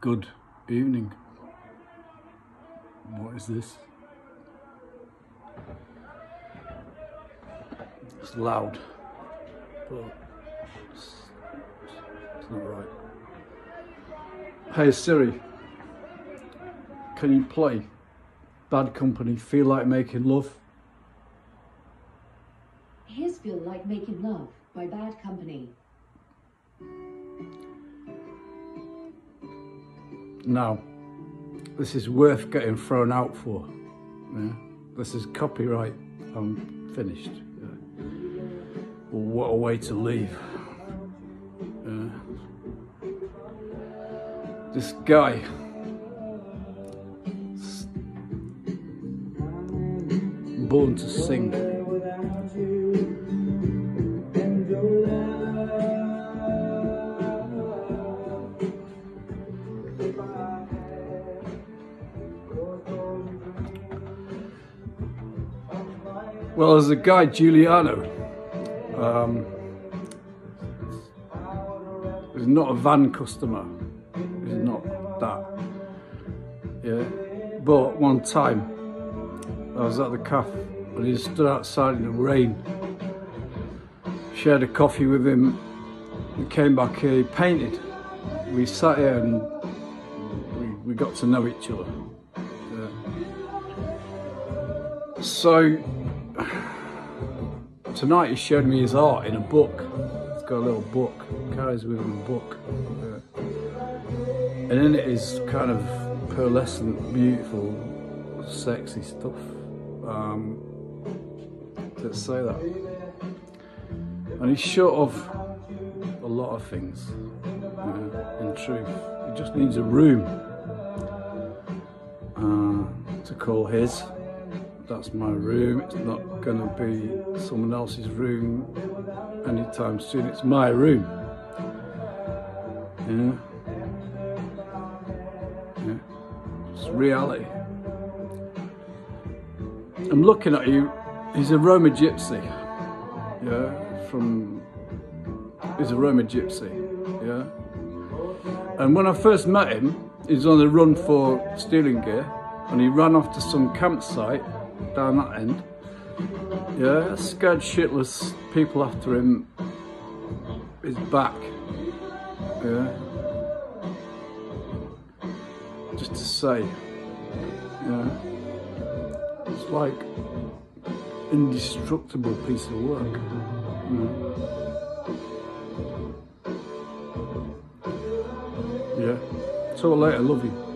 Good evening. What is this? It's loud, but it's, it's not right. Hey Siri, can you play Bad Company Feel Like Making Love? Here's Feel Like Making Love by Bad Company. Now, this is worth getting thrown out for. Yeah? This is copyright. I'm finished. Yeah. What a way to leave. Yeah. This guy. Born to sing. Well, there's a guy, Giuliano. Um, not a van customer. He's not that. Yeah. But one time, I was at the cafe and he stood outside in the rain. Shared a coffee with him. We came back here, he painted. We sat here and we, we got to know each other. Yeah. So, tonight he showed me his art in a book. He's got a little book, carries with him a book. And in it is kind of pearlescent, beautiful, sexy stuff. Um, let's say that. And he's short of a lot of things, yeah, in truth. He just needs a room uh, to call his that's my room. It's not going to be someone else's room anytime soon. It's my room. Yeah. Yeah. It's reality. I'm looking at you. He's a Roma gypsy. Yeah. From. He's a Roma gypsy. Yeah. And when I first met him, he was on the run for stealing gear and he ran off to some campsite down that end. Yeah, scared shitless people after him. His back. Yeah. Just to say. Yeah. It's like indestructible piece of work. Yeah. Yeah. Talk later, love you.